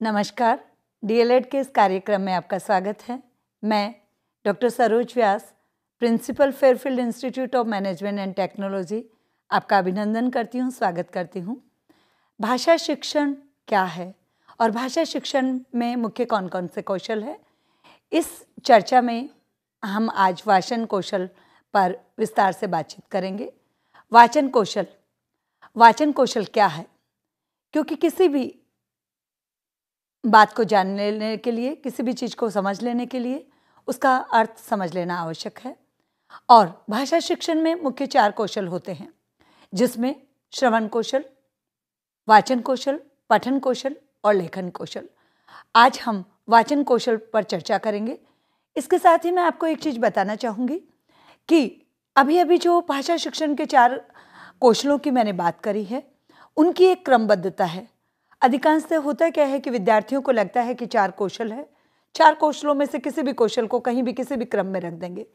नमस्कार डीएलएड के इस कार्यक्रम में आपका स्वागत है। मैं doctor Saroj Vyas, principal Fairfield Institute of Management and Technology, आपका अभिनंदन करती हूँ, स्वागत करती हूँ। भाषा शिक्षण क्या है और भाषा शिक्षण में मुख्य कौन कौन से कौशल है? इस चर्चा में हम आज वाचन कौशल पर विस्तार से बातचीत करेंगे। वाचन कौशल वाचन कौशल क्या है? क्योंकि किसी भी बात को जान लेने के लिए, किसी भी चीज़ को समझ लेने के लिए, उसका अर्थ समझ लेना आवश्यक है। और भाषा शिक्षण में मुख्य चार कौशल होते हैं, जिसमें श्रवण कौशल, वाचन कौशल, पठन कौशल और लेखन कौशल। आज हम वाचन कौशल पर चर्चा करेंगे। इसके साथ ही मैं आपको एक चीज़ बताना चाहूँगी कि अभी अभी जो भाषा शिक्षण के चार कौशलों की मैंने बात करी है, उनकी एक क्रमबद्धता है। अधिकांशतः होता क्या है कि विद्यार्थियों को लगता है कि चार कौशल है। चार कौशलों में से किसी भी कौशल को कहीं भी किसी भी क्रम में रख देंगे।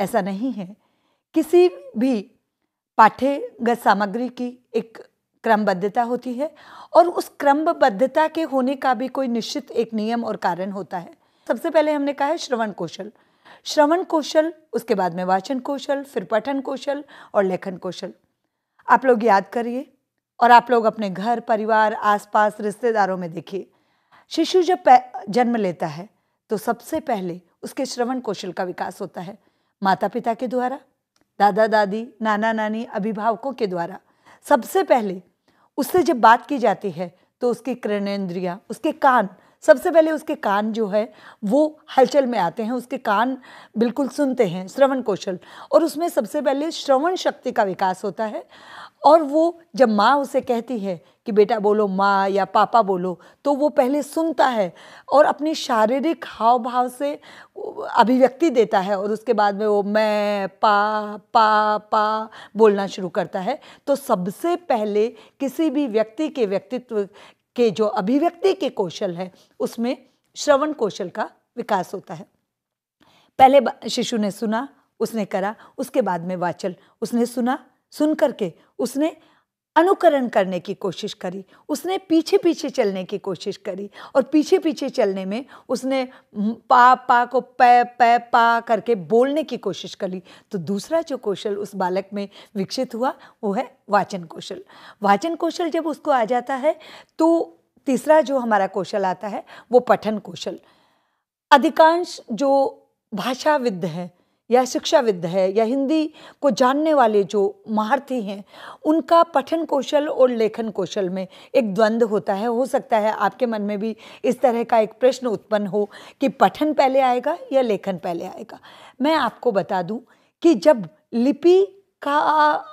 ऐसा नहीं है। किसी भी पाठ्यगत सामग्री की एक क्रमबद्धता होती है और उस क्रमबद्धता के होने का भी कोई निश्चित एक नियम और कारण होता है। सबसे पहले हमने कहा है श्रवण कौशल। श्रवण कौशल, उसके बाद में वाचन कौशल, फिर पठन कौशल और लेखन कौशल। आप लोग याद करिए और आप लोग अपने घर, परिवार, आसपास, रिश्तेदारों में देखिए। शिशु जब जन्म लेता है तो सबसे पहले उसके श्रवण कौशल का विकास होता है। माता पिता के द्वारा, दादा, दादी, नाना, नानी, अभिभावकों के द्वारा। सबसे पहले उससे जब बात की जाती है तो उसकी कृणेन्द्रिया उसके कान सबसे पहले उसके कान जो है, वो हलचल में आते हैं, उसके कान बिल्कुल सुनते हैं, श्रवण कौशल। और उसमें सबसे पहले श्रवण शक्ति का विकास होता है और वो जब माँ उसे कहती है कि बेटा बोलो माँ या पापा बोलो तो वो पहले सुनता है और अपनी शारीरिक हाव भाव से अभिव्यक्ति देता है और उसके बाद में वो मैं, पा पा पा बोलना शुरू करता है। तो सबसे पहले किसी भी व्यक्ति के व्यक्तित्व के जो अभिव्यक्ति के कौशल है, उसमें श्रवण कौशल का विकास होता है। पहले शिशु ने सुना, उसने करा, उसके बाद में वाचल। उसने सुना सुन करके उसने अनुकरण करने की कोशिश करी, उसने पीछे पीछे चलने की कोशिश करी और पीछे पीछे चलने में उसने पा पा को पै पै पा करके बोलने की कोशिश करी। तो दूसरा जो कौशल उस बालक में विकसित हुआ, वो है वाचन कौशल। वाचन कौशल जब उसको आ जाता है तो तीसरा जो हमारा कौशल आता है, वो पठन कौशल। अधिकांश जो भाषाविद हैं या शिक्षाविद है या हिंदी को जानने वाले जो महारथी हैं उनका पठन कौशल और लेखन कौशल में एक द्वंद्व होता है। हो सकता है आपके मन में भी इस तरह का एक प्रश्न उत्पन्न हो कि पठन पहले आएगा या लेखन पहले आएगा। मैं आपको बता दूँ कि जब लिपि का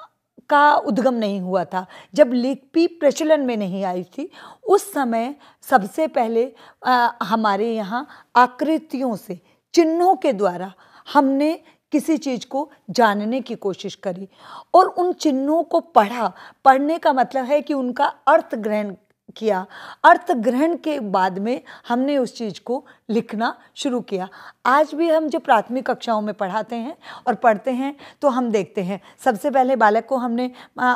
का उद्गम नहीं हुआ था जब लिपि प्रचलन में नहीं आई थी उस समय सबसे पहले आ, हमारे यहाँ आकृतियों से चिन्हों के द्वारा हमने किसी चीज़ को जानने की कोशिश करी और उन चिन्हों को पढ़ा। पढ़ने का मतलब है कि उनका अर्थ ग्रहण किया। अर्थ ग्रहण के बाद में हमने उस चीज़ को लिखना शुरू किया। आज भी हम जो प्राथमिक कक्षाओं में पढ़ाते हैं और पढ़ते हैं तो हम देखते हैं। सबसे पहले बालक को हमने आ,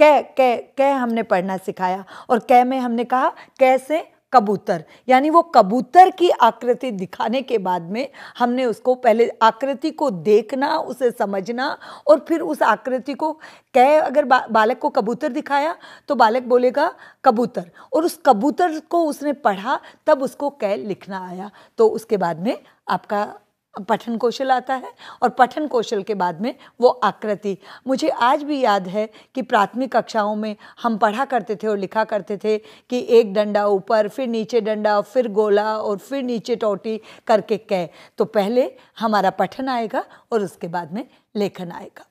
कै कै कै हमने पढ़ना सिखाया और कै में हमने कहा कैसे कबूतर। यानी वो कबूतर की आकृति दिखाने के बाद में हमने उसको पहले आकृति को देखना उसे समझना और फिर उस आकृति को कह अगर बा, बालक को कबूतर दिखाया तो बालक बोलेगा कबूतर। और उस कबूतर को उसने पढ़ा तब उसको कह लिखना आया। तो उसके बाद में आपका पठन कौशल आता है और पठन कौशल के बाद में वो आकृति। मुझे आज भी याद है कि प्राथमिक कक्षाओं में हम पढ़ा करते थे और लिखा करते थे कि एक डंडा ऊपर, फिर नीचे डंडा, फिर गोला और फिर नीचे टोटी करके कह। तो पहले हमारा पठन आएगा और उसके बाद में लेखन आएगा।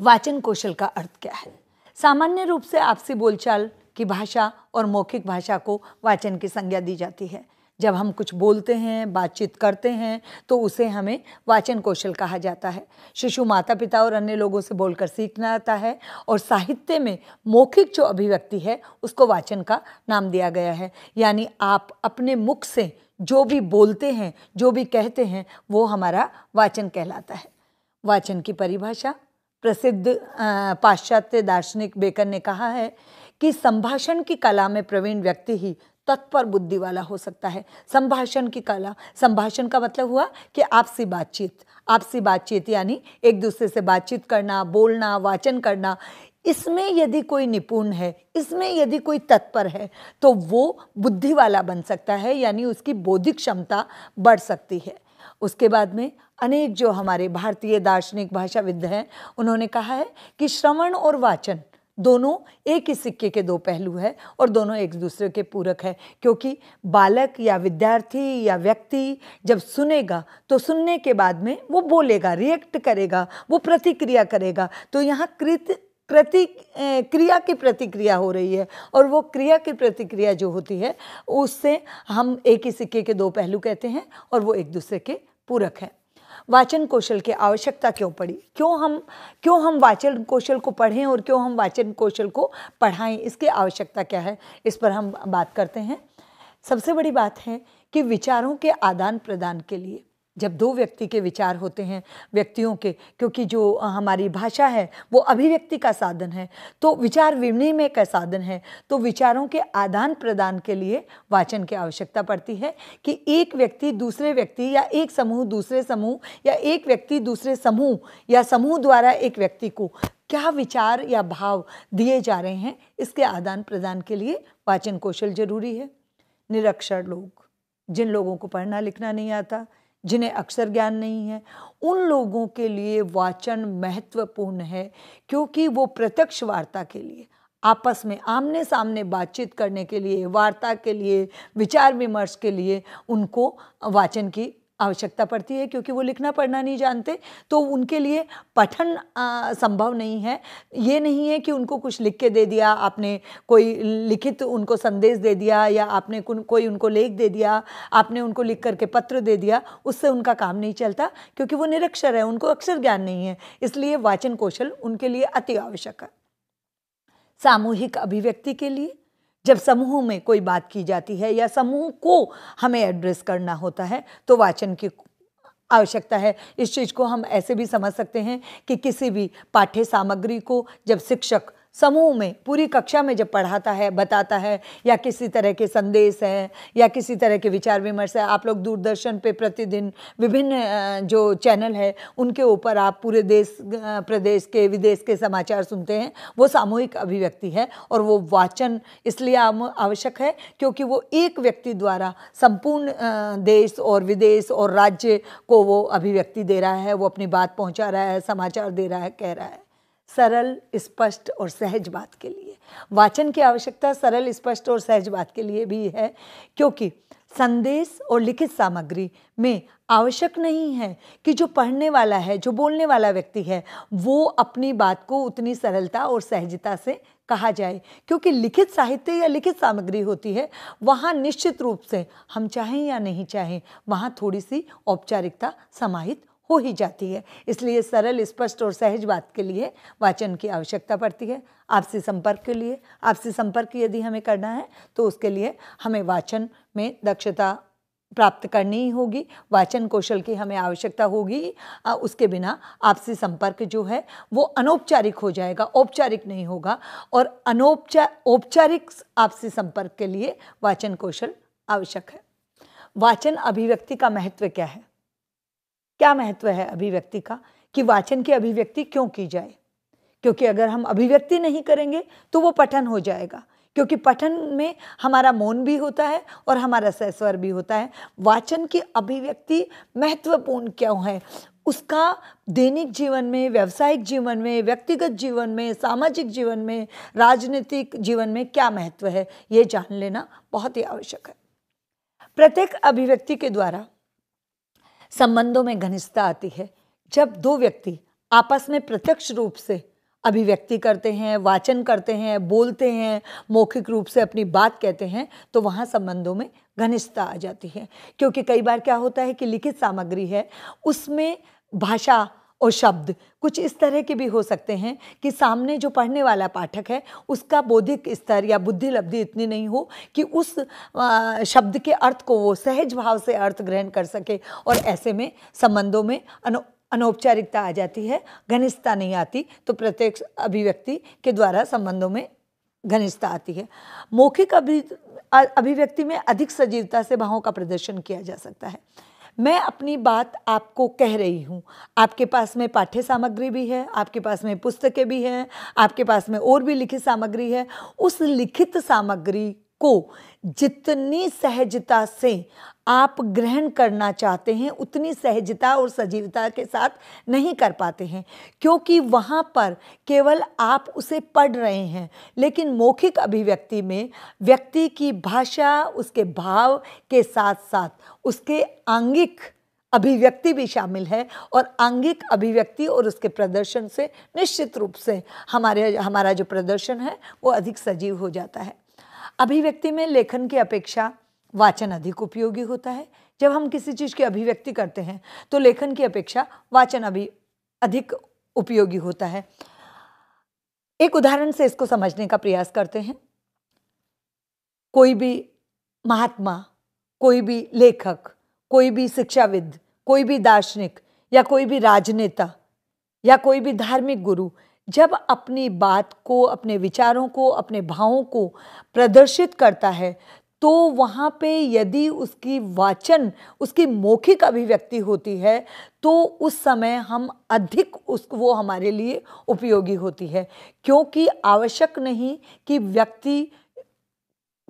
वाचन कौशल का अर्थ क्या है? सामान्य रूप से आपसी बोलचाल की भाषा और मौखिक भाषा को वाचन की संज्ञा दी जाती है। जब हम कुछ बोलते हैं, बातचीत करते हैं तो उसे हमें वाचन कौशल कहा जाता है। शिशु माता पिता और अन्य लोगों से बोलकर सीखना आता है और साहित्य में मौखिक जो अभिव्यक्ति है, उसको वाचन का नाम दिया गया है। यानी आप अपने मुख से जो भी बोलते हैं, जो भी कहते हैं, वो हमारा वाचन कहलाता है। वाचन की परिभाषा प्रसिद्ध पाश्चात्य दार्शनिक बेकर ने कहा है कि संभाषण की कला में प्रवीण व्यक्ति ही तत्पर बुद्धि वाला हो सकता है। संभाषण की कला। संभाषण का मतलब हुआ कि आपसी बातचीत। आपसी बातचीत यानी एक दूसरे से बातचीत करना, बोलना, वाचन करना। इसमें यदि कोई निपुण है, इसमें यदि कोई तत्पर है तो वो बुद्धि वाला बन सकता है, यानी उसकी बौद्धिक क्षमता बढ़ सकती है। उसके बाद में अनेक जो हमारे भारतीय दार्शनिक भाषाविद हैं, उन्होंने कहा है कि श्रवण और वाचन दोनों एक ही सिक्के के दो पहलू है और दोनों एक दूसरे के पूरक है, क्योंकि बालक या विद्यार्थी या व्यक्ति जब सुनेगा तो सुनने के बाद में वो बोलेगा रिएक्ट करेगा, वो प्रतिक्रिया करेगा। तो यहाँ कृत, प्रति क्रिया की प्रतिक्रिया हो रही है और वो क्रिया की प्रतिक्रिया जो होती है, उससे हम एक ही सिक्के के दो पहलू कहते हैं और वो एक दूसरे के पूरक हैं। वाचन कौशल की आवश्यकता क्यों पड़ी? क्यों हम क्यों हम वाचन कौशल को पढ़ें और क्यों हम वाचन कौशल को पढ़ाएँ? इसकी आवश्यकता क्या है? इस पर हम बात करते हैं। सबसे बड़ी बात है कि विचारों के आदान प्रदान के लिए जब दो व्यक्ति के विचार होते हैं, व्यक्तियों के, क्योंकि जो हमारी भाषा है, वो अभिव्यक्ति का साधन है तो विचार विनिमय का साधन है तो विचारों के आदान प्रदान के लिए वाचन की आवश्यकता पड़ती है कि एक व्यक्ति दूसरे व्यक्ति या एक समूह दूसरे समूह या एक व्यक्ति दूसरे समूह या समूह द्वारा एक व्यक्ति को क्या विचार या भाव दिए जा रहे हैं, इसके आदान प्रदान के लिए वाचन कौशल ज़रूरी है। निरक्षर लोग, जिन लोगों को पढ़ना लिखना नहीं आता जिन्हें अक्सर ज्ञान नहीं है, उन लोगों के लिए वाचन महत्वपूर्ण है क्योंकि वो प्रत्यक्ष वार्ता के लिए, आपस में आमने सामने बातचीत करने के लिए, वार्ता के लिए विचार विमर्श के लिए उनको वाचन की आवश्यकता पड़ती है, क्योंकि वो लिखना पढ़ना नहीं जानते तो उनके लिए पठन संभव नहीं है। ये नहीं है कि उनको कुछ लिख के दे दिया, आपने कोई लिखित उनको संदेश दे दिया, या आपने कोई उनको लेख दे दिया, आपने उनको लिख करके पत्र दे दिया, उससे उनका काम नहीं चलता, क्योंकि वो निरक्षर है, उनको अक्षर ज्ञान नहीं है। इसलिए वाचन कौशल उनके लिए अति आवश्यक है। सामूहिक अभिव्यक्ति के लिए जब समूह में कोई बात की जाती है या समूह को हमें एड्रेस करना होता है तो वाचन की आवश्यकता है। इस चीज़ को हम ऐसे भी समझ सकते हैं कि किसी भी पाठ्य सामग्री को जब शिक्षक समूह में, पूरी कक्षा में जब पढ़ाता है, बताता है, या किसी तरह के संदेश हैं, या किसी तरह के विचार विमर्श है, आप लोग दूरदर्शन पे प्रतिदिन विभिन्न जो चैनल है, उनके ऊपर आप पूरे देश प्रदेश के, विदेश के समाचार सुनते हैं, वो सामूहिक अभिव्यक्ति है, और वो वाचन इसलिए आवश्यक है, क्योंकि वो एक व्यक्ति द्वारा संपूर्ण देश और विदेश और राज्य को वो अभिव्यक्ति दे रहा है, वो अपनी बात पहुँचा रहा है, समाचार दे रहा है, कह रहा है। सरल, स्पष्ट और सहज बात के लिए। वाचन की आवश्यकता सरल, स्पष्ट और सहज बात के लिए भी है, क्योंकि संदेश और लिखित सामग्री में आवश्यक नहीं है कि जो पढ़ने वाला है, जो बोलने वाला व्यक्ति है, वो अपनी बात को उतनी सरलता और सहजता से कहा जाए। क्योंकि लिखित साहित्य या लिखित सामग्री होती है, वहाँ निश्चित रूप से हम चाहें या नहीं चाहें, वहाँ थोड़ी सी औपचारिकता समाहित हो ही जाती है। इसलिए सरल, स्पष्ट और सहज बात के लिए वाचन की आवश्यकता पड़ती है। आपसी संपर्क के लिए, आपसी संपर्क यदि हमें करना है तो उसके लिए हमें वाचन में दक्षता प्राप्त करनी ही होगी। वाचन कौशल की हमें आवश्यकता होगी। उसके बिना आपसी संपर्क जो है, वो अनौपचारिक हो जाएगा, औपचारिक नहीं होगा। और अनौपचार औपचारिक आपसी संपर्क के लिए वाचन कौशल आवश्यक है। वाचन अभिव्यक्ति का महत्व क्या है? क्या महत्व है अभिव्यक्ति का कि वाचन की अभिव्यक्ति क्यों की जाए? क्योंकि अगर हम अभिव्यक्ति नहीं करेंगे तो वो पठन हो जाएगा। क्योंकि पठन में हमारा मौन भी होता है और हमारा सहस्वर भी होता है। वाचन की अभिव्यक्ति महत्वपूर्ण क्यों है? उसका दैनिक जीवन में, व्यावसायिक जीवन में, व्यक्तिगत जीवन में, सामाजिक जीवन में, राजनीतिक जीवन में क्या महत्व है, ये जान लेना बहुत ही आवश्यक है। प्रत्येक अभिव्यक्ति के द्वारा संबंधों में घनिष्ठता आती है। जब दो व्यक्ति आपस में प्रत्यक्ष रूप से अभिव्यक्ति करते हैं, वाचन करते हैं, बोलते हैं, मौखिक रूप से अपनी बात कहते हैं तो वहाँ संबंधों में घनिष्ठता आ जाती है। क्योंकि कई बार क्या होता है कि लिखित सामग्री है, उसमें भाषा और शब्द। कुछ इस तरह के भी हो सकते हैं कि सामने जो पढ़ने वाला पाठक है, उसका बौद्धिक स्तर या बुद्धि लब्धि इतनी नहीं हो कि उस शब्द के अर्थ को वो सहज भाव से अर्थ ग्रहण कर सके और ऐसे में संबंधों में अनु, अनौपचारिकता आ जाती है, घनिष्ठता नहीं आती तो प्रत्येक अभिव्यक्ति के द्वारा संबंधों में घनिष्ठता आती है। मौखिक अभि अभिव्यक्ति में अधिक सजीवता से भावों का प्रदर्शन किया जा सकता है। मैं अपनी बात आपको कह रही हूँ। आपके पास में पाठ्य सामग्री भी है, आपके पास में पुस्तकें भी हैं, आपके पास में और भी लिखित सामग्री है। उस लिखित सामग्री को जितनी सहजता से आप ग्रहण करना चाहते हैं, उतनी सहजता और सजीवता के साथ नहीं कर पाते हैं, क्योंकि वहाँ पर केवल आप उसे पढ़ रहे हैं। लेकिन मौखिक अभिव्यक्ति में व्यक्ति की भाषा, उसके भाव के साथ साथ उसके आंगिक अभिव्यक्ति भी शामिल है और आंगिक अभिव्यक्ति और उसके प्रदर्शन से निश्चित रूप से हमारे, हमारा जो प्रदर्शन है, वो अधिक सजीव हो जाता है। अभिव्यक्ति में लेखन की अपेक्षा वाचन अधिक उपयोगी होता है। जब हम किसी चीज़ की अभिव्यक्ति करते हैं तो लेखन की अपेक्षा वाचन अभी अधिक उपयोगी होता है। एक उदाहरण से इसको समझने का प्रयास करते हैं। कोई भी महात्मा, कोई भी लेखक, कोई भी शिक्षाविद, कोई भी दार्शनिक या कोई भी राजनेता या कोई भी धार्मिक गुरु जब अपनी बात को, अपने विचारों को, अपने भावों को प्रदर्शित करता है तो वहाँ पे यदि उसकी वाचन, उसकी मौखिक अभिव्यक्ति होती है तो उस समय हम अधिक उस वो हमारे लिए उपयोगी होती है। क्योंकि आवश्यक नहीं कि व्यक्ति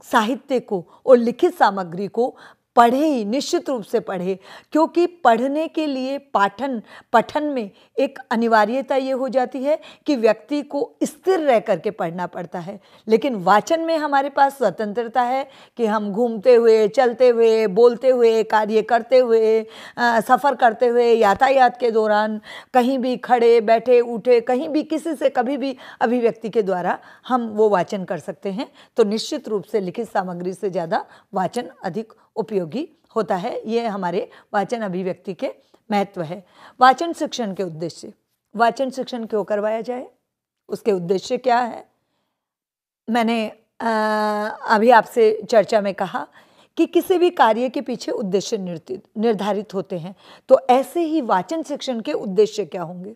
साहित्य को और लिखित सामग्री को पढ़े ही निश्चित रूप से पढ़े, क्योंकि पढ़ने के लिए पाठन, पठन में एक अनिवार्यता ये हो जाती है कि व्यक्ति को स्थिर रह करके पढ़ना पड़ता है। लेकिन वाचन में हमारे पास स्वतंत्रता है कि हम घूमते हुए, चलते हुए, बोलते हुए, कार्य करते हुए सफ़र करते हुए, यातायात के दौरान कहीं भी खड़े, बैठे, उठे, कहीं भी किसी से कभी भी अभिव्यक्ति के द्वारा हम वो वाचन कर सकते हैं। तो निश्चित रूप से लिखित सामग्री से ज़्यादा वाचन अधिक उपयोगी होता है। ये हमारे वाचन अभिव्यक्ति के महत्व है। वाचन शिक्षण के उद्देश्य। वाचन शिक्षण क्यों करवाया जाए? उसके उद्देश्य क्या है? मैंने आ, अभी आपसे चर्चा में कहा कि किसी भी कार्य के पीछे उद्देश्य निर्धारित होते हैं। तो ऐसे ही वाचन शिक्षण के उद्देश्य क्या होंगे?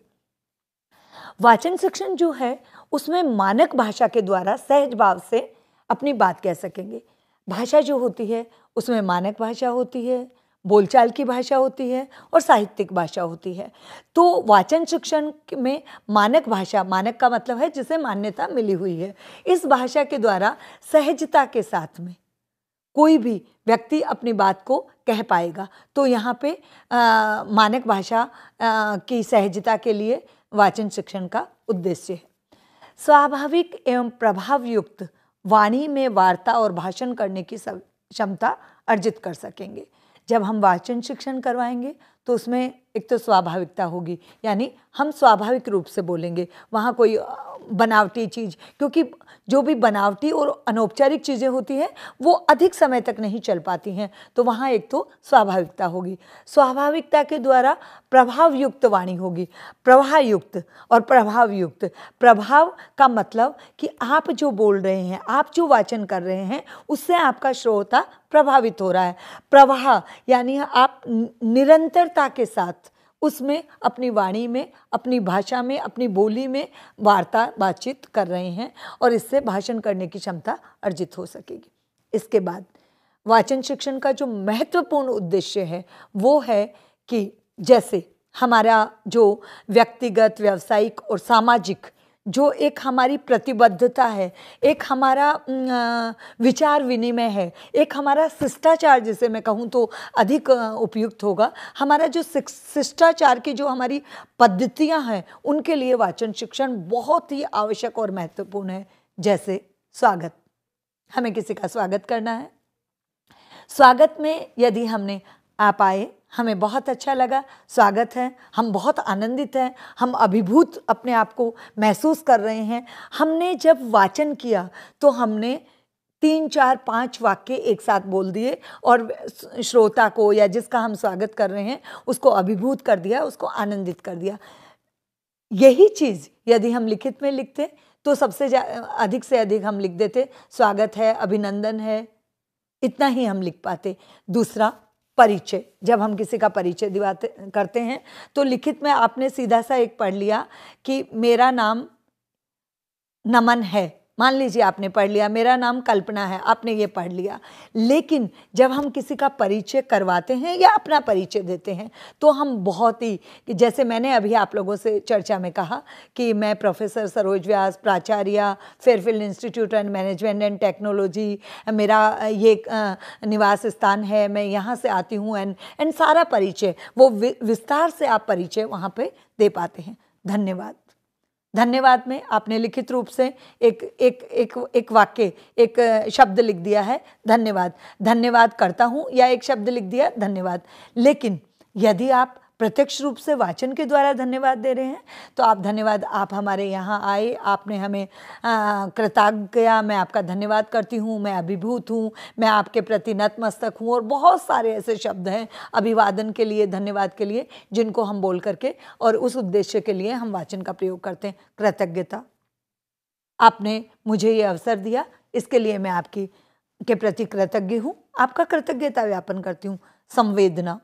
वाचन शिक्षण जो है उसमें मानक भाषा के द्वारा सहज भाव से अपनी बात कह सकेंगे। भाषा जो होती है उसमें मानक भाषा होती है बोलचाल की भाषा होती है और साहित्यिक भाषा होती है। तो वाचन शिक्षण में मानक भाषा मानक का मतलब है जिसे मान्यता मिली हुई है। इस भाषा के द्वारा सहजता के साथ में कोई भी व्यक्ति अपनी बात को कह पाएगा। तो यहाँ पे आ, मानक भाषा आ, की सहजता के लिए वाचन शिक्षण का उद्देश्य है। स्वाभाविक एवं प्रभावयुक्त वाणी में वार्ता और भाषण करने की क्षमता अर्जित कर सकेंगे। जब हम वाचन शिक्षण करवाएँगे तो उसमें एक तो स्वाभाविकता होगी, यानी हम स्वाभाविक रूप से बोलेंगे, वहाँ कोई बनावटी चीज़, क्योंकि जो भी बनावटी और अनौपचारिक चीज़ें होती हैं, वो अधिक समय तक नहीं चल पाती हैं। तो वहाँ एक तो स्वाभाविकता होगी। स्वाभाविकता के द्वारा प्रभावयुक्त वाणी होगी। प्रवाहयुक्त और प्रभावयुक्त। प्रभाव का मतलब कि आप जो बोल रहे हैं, आप जो वाचन कर रहे हैं, उससे आपका श्रोता प्रभावित हो रहा है। प्रवाह यानी आप निरंतरता के साथ उसमें, अपनी वाणी में, अपनी भाषा में, अपनी बोली में वार्ता, बातचीत कर रहे हैं और इससे भाषण करने की क्षमता अर्जित हो सकेगी। इसके बाद, वाचन शिक्षण का जो महत्वपूर्ण उद्देश्य है, वो है कि जैसे हमारा जो व्यक्तिगत, व्यावसायिक और सामाजिक जो एक हमारी प्रतिबद्धता है, एक हमारा विचार विनिमय है, एक हमारा शिष्टाचार, जिसे मैं कहूँ तो अधिक उपयुक्त होगा। हमारा जो शिष्टाचार की जो हमारी पद्धतियाँ हैं, उनके लिए वाचन शिक्षण बहुत ही आवश्यक और महत्वपूर्ण है। जैसे स्वागत। हमें किसी का स्वागत करना है। स्वागत में यदि हमने आप आए हमें बहुत अच्छा लगा, स्वागत है। हम बहुत आनंदित हैं। हम अभिभूत अपने आप को महसूस कर रहे हैं। हमने जब वाचन किया तो हमने तीन, चार, पाँच वाक्य एक साथ बोल दिए और श्रोता को या जिसका हम स्वागत कर रहे हैं, उसको अभिभूत कर दिया, उसको आनंदित कर दिया। यही चीज़ यदि हम लिखित में लिखते तो सबसे अधिक से अधिक हम लिख देते, स्वागत है, अभिनंदन है, इतना ही हम लिख पाते। दूसरा परिचय, जब हम किसी का परिचय दिवाते, करते हैं तो लिखित में आपने सीधा सा एक पढ़ लिया कि मेरा नाम नमन है। मान लीजिए आपने पढ़ लिया, मेरा नाम कल्पना है, आपने ये पढ़ लिया। लेकिन जब हम किसी का परिचय करवाते हैं या अपना परिचय देते हैं तो हम बहुत ही, जैसे मैंने अभी आप लोगों से चर्चा में कहा कि मैं प्रोफेसर सरोज व्यास, प्राचार्य, Fairfield Institute and Management and Technology, मेरा ये निवास स्थान है, मैं यहाँ से आती हूँ एंड एंड सारा परिचय, वो विस्तार से आप परिचय वहाँ पर दे पाते हैं। धन्यवाद। धन्यवाद में आपने लिखित रूप से एक एक एक एक वाक्य, एक शब्द लिख दिया है, धन्यवाद। धन्यवाद करता हूँ या एक शब्द लिख दिया, धन्यवाद। लेकिन यदि आप प्रत्यक्ष रूप से वाचन के द्वारा धन्यवाद दे रहे हैं। तो आप धन्यवाद, आप हमारे यहाँ आए, आपने हमें कृतज्ञ मैं आपका धन्यवाद करती हूँ, मैं अभिभूत हूँ, मैं आपके प्रति नतमस्तक हूँ और बहुत सारे ऐसे शब्द हैं अभिवादन के लिए, धन्यवाद के लिए, जिनको हम बोल करके और उस उद्देश्य के लिए हम वाचन का प्रयोग करते हैं। कृतज्ञता। आपने मुझे ये अवसर दिया, इसके लिए मैं आपकी, के प्रति कृतज्ञ हूँ। आपका कृतज्ञता व्यापन करती हूँ। संवेदना।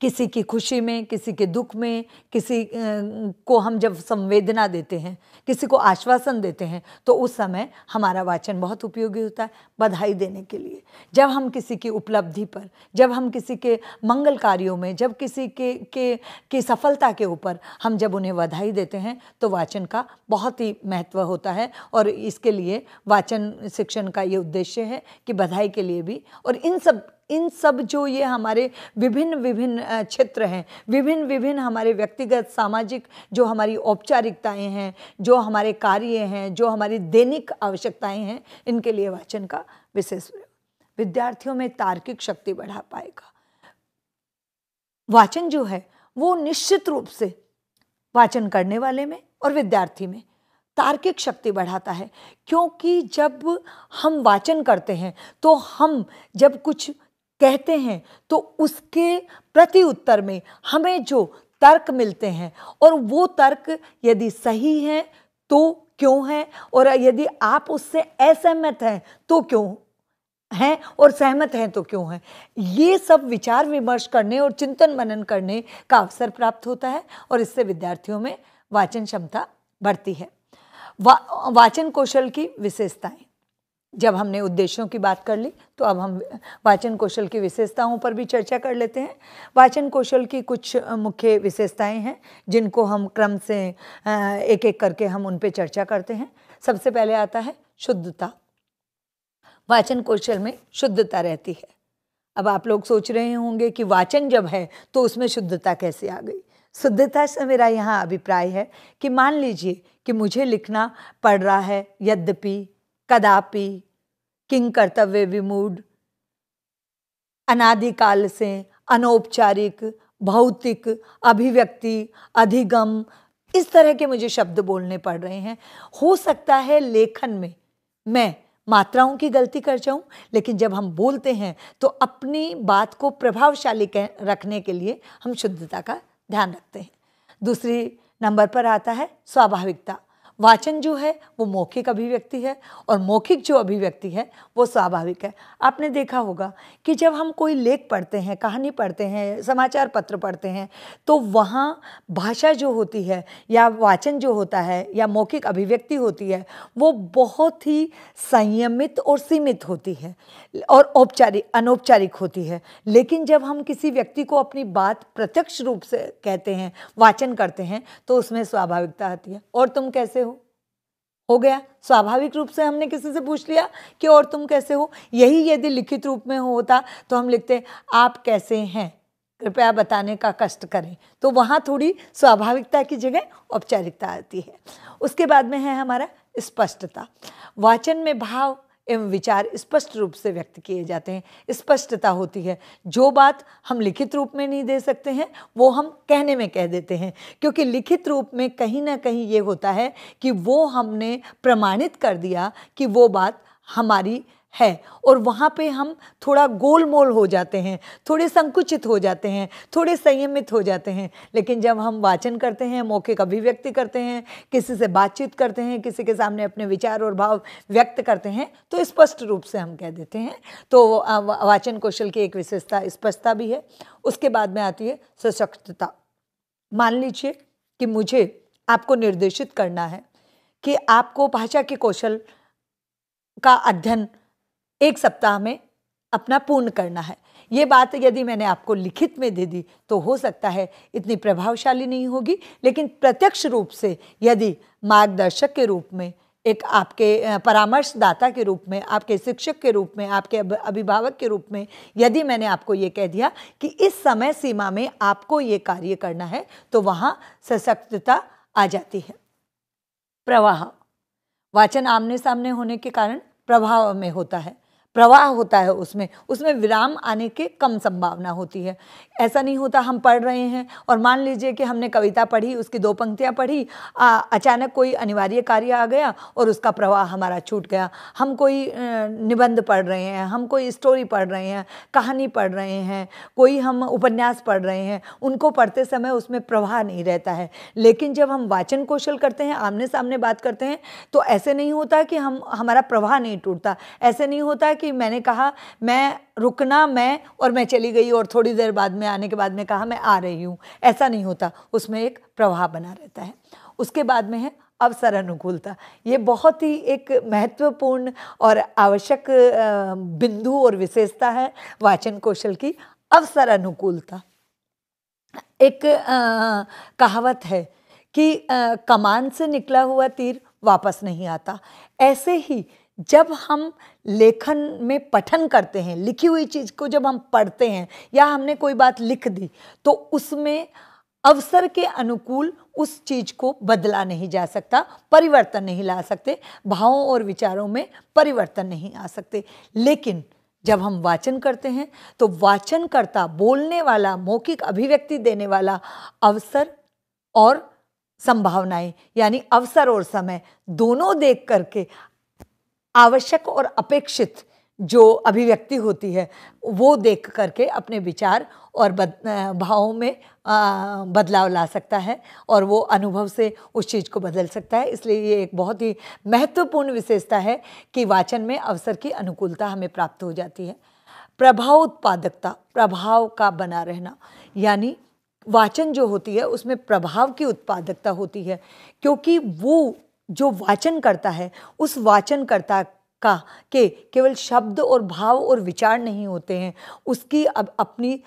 किसी की खुशी में, किसी के दुख में, किसी को हम जब संवेदना देते हैं, किसी को आश्वासन देते हैं तो उस समय हमारा वाचन बहुत उपयोगी होता है बधाई देने के लिए। जब हम किसी की उपलब्धि पर, जब हम किसी के मंगल कार्यों में, जब किसी के के, की सफलता के ऊपर हम जब उन्हें बधाई देते हैं तो वाचन का बहुत ही महत्व होता है और इसके लिए वाचन शिक्षण का ये उद्देश्य है कि बधाई के लिए भी और इन सब इन सब जो ये हमारे विभिन्न विभिन्न क्षेत्र हैं, विभिन्न विभिन्न हमारे व्यक्तिगत, सामाजिक जो हमारी औपचारिकताएँ हैं, जो हमारे कार्य हैं, जो हमारी दैनिक आवश्यकताएँ हैं, इनके लिए वाचन का विशेष विद्यार्थियों में तार्किक शक्ति बढ़ा पाएगा। वाचन जो है, वो निश्चित रूप से वाचन करने वाले में और विद्यार्थी में तार्किक शक्ति बढ़ाता है। क्योंकि जब हम वाचन करते हैं तो हम जब कुछ कहते हैं तो उसके प्रति उत्तर में हमें जो तर्क मिलते हैं और वो तर्क यदि सही हैं तो क्यों हैं? और यदि आप उससे असहमत हैं तो क्यों हैं? और सहमत हैं तो क्यों हैं? ये सब विचार विमर्श करने और चिंतन मनन करने का अवसर प्राप्त होता है और इससे विद्यार्थियों में वाचन क्षमता बढ़ती है। वा, वाचन कौशल की विशेषताएँ। जब हमने उद्देश्यों की बात कर ली तो अब हम वाचन कौशल की विशेषताओं पर भी चर्चा कर लेते हैं। वाचन कौशल की कुछ मुख्य विशेषताएँ हैं, जिनको हम क्रम से एक एक करके हम उन पर चर्चा करते हैं। सबसे पहले आता है शुद्धता। वाचन कौशल में शुद्धता रहती है। अब आप लोग सोच रहे होंगे कि वाचन जब है तो उसमें शुद्धता कैसे आ गई? शुद्धता से मेरा यहाँ अभिप्राय है कि मान लीजिए कि मुझे लिखना पड़ रहा है, यद्यपि कदापि किंग कर्तव्य विमूढ़, अनादिकाल से अनौपचारिक, भौतिक, अभिव्यक्ति, अधिगम, इस तरह के मुझे शब्द बोलने पड़ रहे हैं। हो सकता है लेखन में मैं मात्राओं की गलती कर जाऊँ, लेकिन जब हम बोलते हैं तो अपनी बात को प्रभावशाली रखने के लिए हम शुद्धता का ध्यान रखते हैं। दूसरी नंबर पर आता है, स्वाभाविकता। वाचन जो है, वो मौखिक अभिव्यक्ति है और मौखिक जो अभिव्यक्ति है, वो स्वाभाविक है। आपने देखा होगा कि जब हम कोई लेख पढ़ते हैं, कहानी पढ़ते हैं, समाचार पत्र पढ़ते हैं तो वहाँ भाषा जो होती है या वाचन जो होता है या मौखिक अभिव्यक्ति होती है, वो बहुत ही संयमित और सीमित होती है और औपचारिक, अनौपचारिक होती है। लेकिन जब हम किसी व्यक्ति को अपनी बात प्रत्यक्ष रूप से कहते हैं, वाचन करते हैं तो उसमें स्वाभाविकता आती है। और तुम कैसे हो गया। स्वाभाविक रूप से हमने किसी से पूछ लिया कि और तुम कैसे हो? यही यदि लिखित रूप में होता तो हम लिखते, आप कैसे हैं? कृपया बताने का कष्ट करें। तो वहाँ थोड़ी स्वाभाविकता की जगह औपचारिकता आती है। उसके बाद में है हमारा स्पष्टता। वाचन में भाव एवं विचार स्पष्ट रूप से व्यक्त किए जाते हैं। स्पष्टता होती है। जो बात हम लिखित रूप में नहीं दे सकते हैं, वो हम कहने में कह देते हैं। क्योंकि लिखित रूप में कहीं ना कहीं ये होता है कि वो हमने प्रमाणित कर दिया कि वो बात हमारी है और वहाँ पे हम थोड़ा गोल मोल हो जाते हैं, थोड़े संकुचित हो जाते हैं, थोड़े संयमित हो जाते हैं। लेकिन जब हम वाचन करते हैं, मौके का अभिव्यक्ति करते हैं, किसी से बातचीत करते हैं, किसी के सामने अपने विचार और भाव व्यक्त करते हैं तो स्पष्ट रूप से हम कह देते हैं। तो वाचन कौशल की एक विशेषता, स्पष्टता भी है। उसके बाद में आती है सशक्तता। मान लीजिए कि मुझे आपको निर्देशित करना है कि आपको भाषा के कौशल का अध्ययन एक सप्ताह में अपना पूर्ण करना है। ये बात यदि मैंने आपको लिखित में दे दी तो हो सकता है इतनी प्रभावशाली नहीं होगी, लेकिन प्रत्यक्ष रूप से यदि मार्गदर्शक के रूप में, एक आपके परामर्शदाता के रूप में, आपके शिक्षक के रूप में, आपके अभिभावक के रूप में यदि मैंने आपको ये कह दिया कि इस समय सीमा में आपको ये कार्य करना है तो वहाँ सशक्तता आ जाती है। प्रवाह। वाचन आमने सामने होने के कारण प्रभाव में होता है। प्रवाह होता है उसमें उसमें विराम आने के कम संभावना होती है। ऐसा नहीं होता हम पढ़ रहे हैं और मान लीजिए कि हमने कविता पढ़ी उसकी दो पंक्तियाँ पढ़ी आ, अचानक कोई अनिवार्य कार्य आ गया और उसका प्रवाह हमारा छूट गया। हम कोई निबंध पढ़ रहे हैं हम कोई स्टोरी पढ़ रहे हैं कहानी पढ़ रहे हैं कोई हम उपन्यास पढ़ रहे हैं उनको पढ़ते समय उसमें प्रवाह नहीं रहता है। लेकिन जब हम वाचन कौशल करते हैं आमने सामने बात करते हैं तो ऐसे नहीं होता कि हम हमारा प्रवाह नहीं टूटता। ऐसे नहीं होता कि कि मैंने कहा मैं रुकना मैं और मैं चली गई और थोड़ी देर बाद में आने के बाद में कहा मैं आ रही हूँ। ऐसा नहीं होता। उसमें एक प्रभाव बना रहता है। उसके बाद में है अवसर अनुकूलता ये बहुत ही एक महत्वपूर्ण और आवश्यक बिंदु और विशेषता है वाचन कौशल की अवसर अनुकूलता एक आ, कहावत है कि आ, कमान से निकला हुआ तीर वापस नहीं आता। ऐसे ही जब हम लेखन में पठन करते हैं, लिखी हुई चीज़ को जब हम पढ़ते हैं या हमने कोई बात लिख दी तो उसमें अवसर के अनुकूल उस चीज़ को बदला नहीं जा सकता, परिवर्तन नहीं ला सकते, भावों और विचारों में परिवर्तन नहीं आ सकते। लेकिन जब हम वाचन करते हैं तो वाचनकर्ता बोलने वाला, मौखिक अभिव्यक्ति देने वाला अवसर और संभावनाएँ, यानी अवसर और समय, दोनों देख करके आवश्यक और अपेक्षित जो अभिव्यक्ति होती है, वो देख करके अपने विचार और बद भावों में बदलाव ला सकता है और वो अनुभव से उस चीज़ को बदल सकता है। इसलिए ये एक बहुत ही महत्वपूर्ण विशेषता है कि वाचन में अवसर की अनुकूलता हमें प्राप्त हो जाती है। प्रभाव उत्पादकता, प्रभाव का बना रहना, यानी वाचन जो होती है, उसमें प्रभाव की उत्पादकता होती है, क्योंकि वो जो वाचन करता है, उस वाचनकर्ता का के केवल शब्द और भाव और विचार नहीं होते हैं। उसकी अब अपनी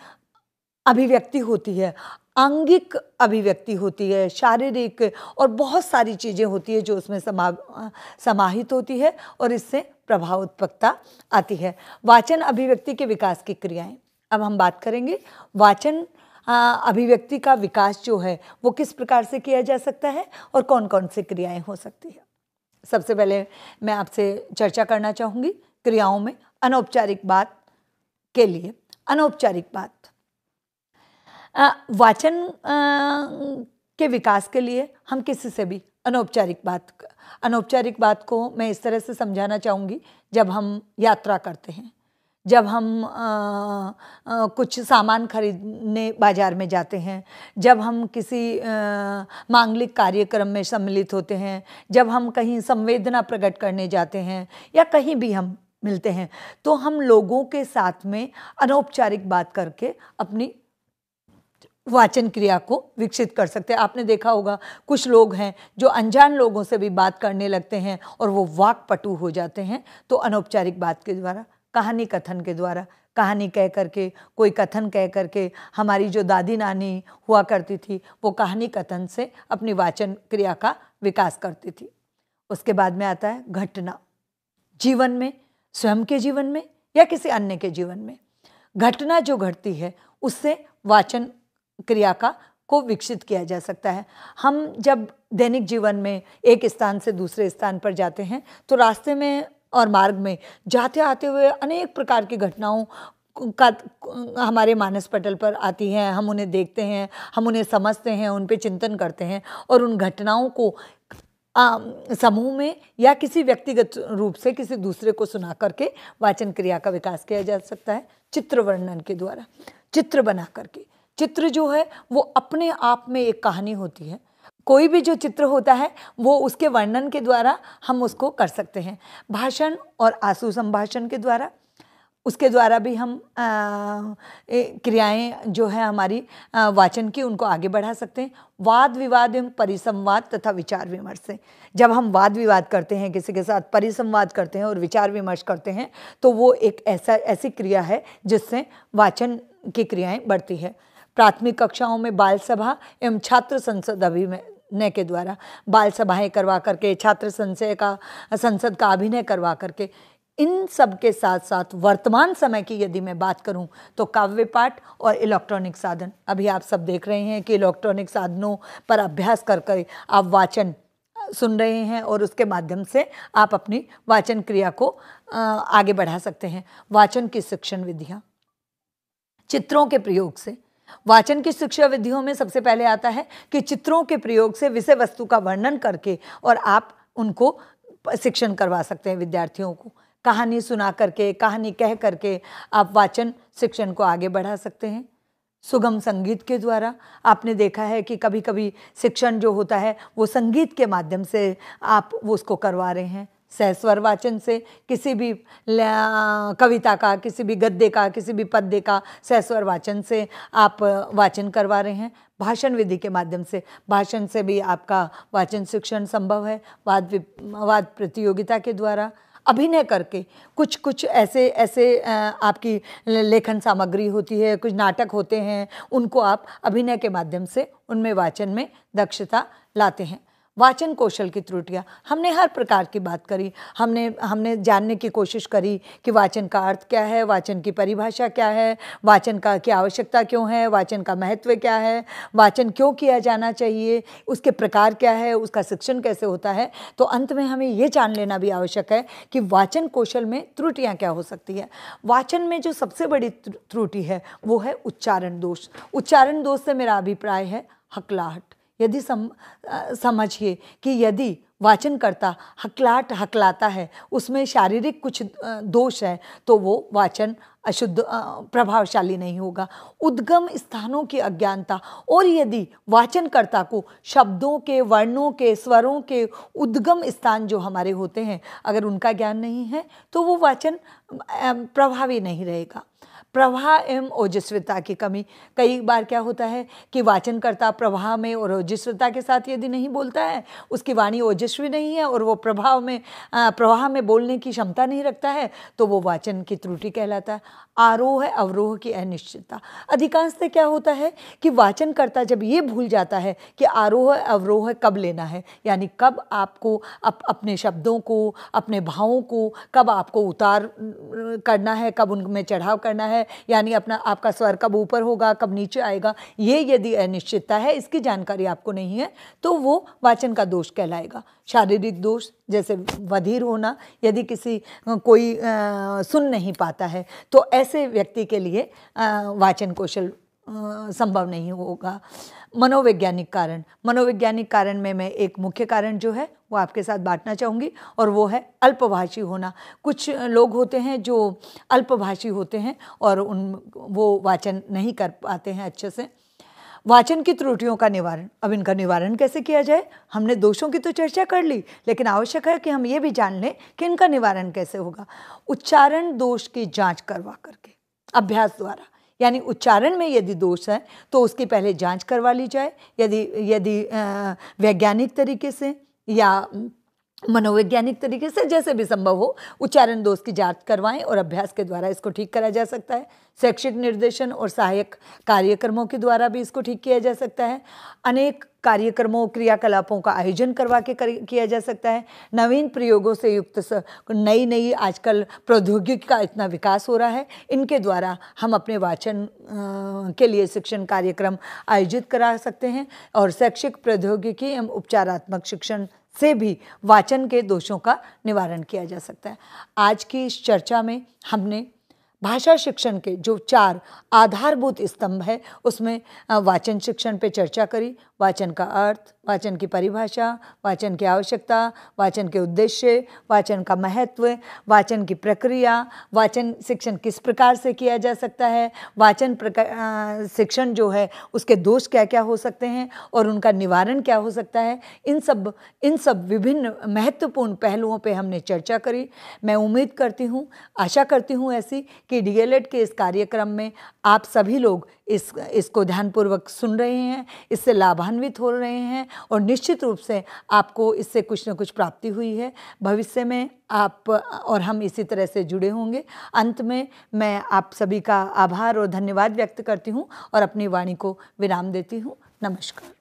अभिव्यक्ति होती है, आंगिक अभिव्यक्ति होती है, शारीरिक और बहुत सारी चीज़ें होती है जो उसमें समा, समाहित होती है और इससे प्रभाव उत्पकता आती है। वाचन अभिव्यक्ति के विकास की क्रियाएँ। अब हम बात करेंगे, वाचन अभिव्यक्ति का विकास जो है, वो किस प्रकार से किया जा सकता है और कौन कौन सी क्रियाएँ हो सकती है? सबसे पहले मैं आपसे चर्चा करना चाहूँगी क्रियाओं में अनौपचारिक बात के लिए। अनौपचारिक बात। वाचन के विकास के लिए हम किसी से भी अनौपचारिक बात अनौपचारिक बात को मैं इस तरह से समझाना चाहूँगी जब हम यात्रा करते हैं। जब हम आ, आ, कुछ सामान खरीदने बाज़ार में जाते हैं जब हम किसी आ, मांगलिक कार्यक्रम में सम्मिलित होते हैं जब हम कहीं संवेदना प्रकट करने जाते हैं या कहीं भी हम मिलते हैं तो हम लोगों के साथ में अनौपचारिक बात करके अपनी वाचन क्रिया को विकसित कर सकते हैं। आपने देखा होगा कुछ लोग हैं जो अनजान लोगों से भी बात करने लगते हैं और वो वाकपटु हो जाते हैं तो अनौपचारिक बात के द्वारा कहानी कथन के द्वारा। कहानी कह करके, कोई कथन कह करके हमारी जो दादी नानी हुआ करती थी, वो कहानी कथन से अपनी वाचन क्रिया का विकास करती थी। उसके बाद में आता है घटना। जीवन में, स्वयं के जीवन में या किसी अन्य के जीवन में? घटना जो घटती है, उससे वाचन क्रिया का, को विकसित किया जा सकता है। हम जब दैनिक जीवन में एक स्थान से दूसरे स्थान पर जाते हैं तो रास्ते में और मार्ग में जाते आते हुए अनेक प्रकार की घटनाओं का, हमारे मानस पटल पर आती हैं। हम उन्हें देखते हैं, हम उन्हें समझते हैं, उन पर चिंतन करते हैं और उन घटनाओं को समूह में या किसी व्यक्तिगत रूप से किसी दूसरे को सुना करके वाचन क्रिया का विकास किया जा सकता है, चित्र वर्णन के द्वारा। चित्र बना करके। चित्र जो है, वो अपने आप में एक कहानी होती है कोई भी जो चित्र होता है वो उसके वर्णन के द्वारा हम उसको कर सकते हैं। भाषण और आँसू संभाषण के द्वारा उसके द्वारा भी हम क्रियाएँ जो है हमारी आ, वाचन की उनको आगे बढ़ा सकते हैं। वाद विवाद एवं परिसंवाद तथा विचार विमर्श से। जब हम वाद विवाद करते हैं किसी के साथ परिसंवाद करते हैं और विचार विमर्श करते हैं तो वो एक ऐसा ऐसी क्रिया है जिससे वाचन की क्रियाएँ बढ़ती है। प्राथमिक कक्षाओं में बाल सभा एवं छात्र संसद अभिनय के द्वारा, बाल सभाएँ करवा करके, छात्र संचय का, संसद का अभिनय करवा करके, इन सब के साथ साथ वर्तमान समय की यदि मैं बात करूँ तो काव्य पाठ और इलेक्ट्रॉनिक साधन। अभी आप सब देख रहे हैं कि इलेक्ट्रॉनिक साधनों पर अभ्यास कर कर आप वाचन सुन रहे हैं और उसके माध्यम से आप अपनी वाचन क्रिया को आगे बढ़ा सकते हैं। वाचन की शिक्षण विधियाँ, चित्रों के प्रयोग से वाचन की शिक्षा विधियों में सबसे पहले आता है कि चित्रों के प्रयोग से विषय वस्तु का वर्णन करके और आप उनको शिक्षण करवा सकते हैं विद्यार्थियों को। कहानी सुना करके, कहानी कह करके आप वाचन शिक्षण को आगे बढ़ा सकते हैं। सुगम संगीत के द्वारा आपने देखा है कि कभी कभी शिक्षण जो होता है वो संगीत के माध्यम से आप वो उसको करवा रहे हैं। सहस्वर वाचन से, किसी भी कविता का, किसी भी गद्य का, किसी भी पद्य का सहस्वर वाचन से आप वाचन करवा रहे हैं। भाषण विधि के माध्यम से, भाषण से भी आपका वाचन शिक्षण संभव है। वाद वाद प्रतियोगिता के द्वारा अभिनय करके कुछ कुछ ऐसे ऐसे आपकी लेखन सामग्री होती है, कुछ नाटक होते हैं, उनको आप अभिनय के माध्यम से उनमें वाचन में दक्षता लाते हैं। वाचन कौशल की त्रुटियाँ। हमने हर प्रकार की बात करी। हमने हमने जानने की कोशिश करी कि वाचन का अर्थ क्या है, वाचन की परिभाषा क्या है, वाचन का क्या आवश्यकता क्यों है, वाचन का महत्व क्या है, वाचन क्यों किया जाना चाहिए, उसके प्रकार क्या है, उसका शिक्षण कैसे होता है। तो अंत में हमें ये जान लेना भी आवश्यक है कि वाचन कौशल में त्रुटियाँ क्या हो सकती है। वाचन में जो सबसे बड़ी त्रुटि है, वो है उच्चारण दोष। उच्चारण दोष से मेरा अभिप्राय है हकलाहट। यदि सम समझिए कि यदि वाचनकर्ता हकलाट, हकलाता है, उसमें शारीरिक कुछ दोष है तो वो वाचन अशुद्ध प्रभावशाली नहीं होगा। उद्गम स्थानों की अज्ञानता और यदि वाचनकर्ता को शब्दों के, वर्णों के, स्वरों के उद्गम स्थान जो हमारे होते हैं, अगर उनका ज्ञान नहीं है तो वो वाचन प्रभावी नहीं रहेगा। प्रवाह एवं ओजस्विता की कमी। कई बार क्या होता है कि वाचनकर्ता प्रवाह में और ओजस्विता के साथ यदि नहीं बोलता है उसकी वाणी ओजस्वी नहीं है और वो प्रभाव में प्रवाह में बोलने की क्षमता नहीं रखता है तो वो वाचन की त्रुटि कहलाता है। आरोह अवरोह की अनिश्चितता। अधिकांशतः क्या होता है कि वाचनकर्ता जब ये भूल जाता है कि आरोह अवरोह कब लेना है? यानी कब आपको अप, अपने शब्दों को अपने भावों को कब आपको उतार करना है कब उनमें चढ़ाव करना है यानी अपना आपका स्वर कब ऊपर होगा कब नीचे आएगा ये यदि अनिश्चितता है इसकी जानकारी आपको नहीं है तो वो वाचन का दोष कहलाएगा। शारीरिक दोष जैसे वधीर होना यदि किसी कोई आ, सुन नहीं पाता है तो ऐसे व्यक्ति के लिए आ, वाचन कौशल संभव नहीं होगा। मनोवैज्ञानिक कारण। मनोवैज्ञानिक कारण में मैं एक मुख्य कारण जो है, वो आपके साथ बांटना चाहूँगी, और वो है अल्पभाषी होना। कुछ लोग होते हैं जो अल्पभाषी होते हैं और उन, वो वाचन नहीं कर पाते हैं अच्छे से। वाचन की त्रुटियों का निवारण, अब इनका निवारण कैसे किया जाए? हमने दोषों की तो चर्चा कर ली, लेकिन आवश्यक है कि हम ये भी जान लें कि इनका निवारण कैसे होगा। उच्चारण दोष की जाँच करवा करके, अभ्यास द्वारा। यानी उच्चारण में यदि दोष है तो उसकी पहले जाँच करवा ली जाए। यदि यदि वैज्ञानिक तरीके से या मनोवैज्ञानिक तरीके से जैसे भी संभव हो उच्चारण दोष की जाँच करवाएँ और अभ्यास के द्वारा इसको ठीक करा जा सकता है। शैक्षिक निर्देशन और सहायक कार्यक्रमों के द्वारा भी इसको ठीक किया जा सकता है। अनेक कार्यक्रमों क्रियाकलापों का आयोजन करवा के कर, किया जा सकता है। नवीन प्रयोगों से युक्त नई नई आजकल प्रौद्योगिकी का इतना विकास हो रहा है। इनके द्वारा हम अपने वाचन के लिए शिक्षण कार्यक्रम आयोजित करा सकते हैं और शैक्षिक प्रौद्योगिकी एवं उपचारात्मक शिक्षण से भी वाचन के दोषों का निवारण किया जा सकता है। आज की इस चर्चा में हमने भाषा शिक्षण के जो चार आधारभूत स्तंभ है, उसमें वाचन शिक्षण पे चर्चा करी, वाचन का अर्थ, वाचन की परिभाषा, वाचन की आवश्यकता, वाचन के उद्देश्य, वाचन का महत्व, वाचन की प्रक्रिया, वाचन शिक्षण किस प्रकार से किया जा सकता है, वाचन शिक्षण जो है, उसके दोष क्या क्या हो सकते हैं और उनका निवारण क्या हो सकता है, इन सब इन सब विभिन्न महत्वपूर्ण पहलुओं पे हमने चर्चा करी। मैं उम्मीद करती हूँ, आशा करती हूँ ऐसी कि डीएलएड के इस कार्यक्रम में आप सभी लोग इस, इसको ध्यानपूर्वक सुन रहे हैं, इससे लाभान्वित हो रहे हैं और निश्चित रूप से आपको इससे कुछ ना कुछ प्राप्ति हुई है। भविष्य में आप और हम इसी तरह से जुड़े होंगे। अंत में मैं आप सभी का आभार और धन्यवाद व्यक्त करती हूँ और अपनी वाणी को विराम देती हूँ। नमस्कार।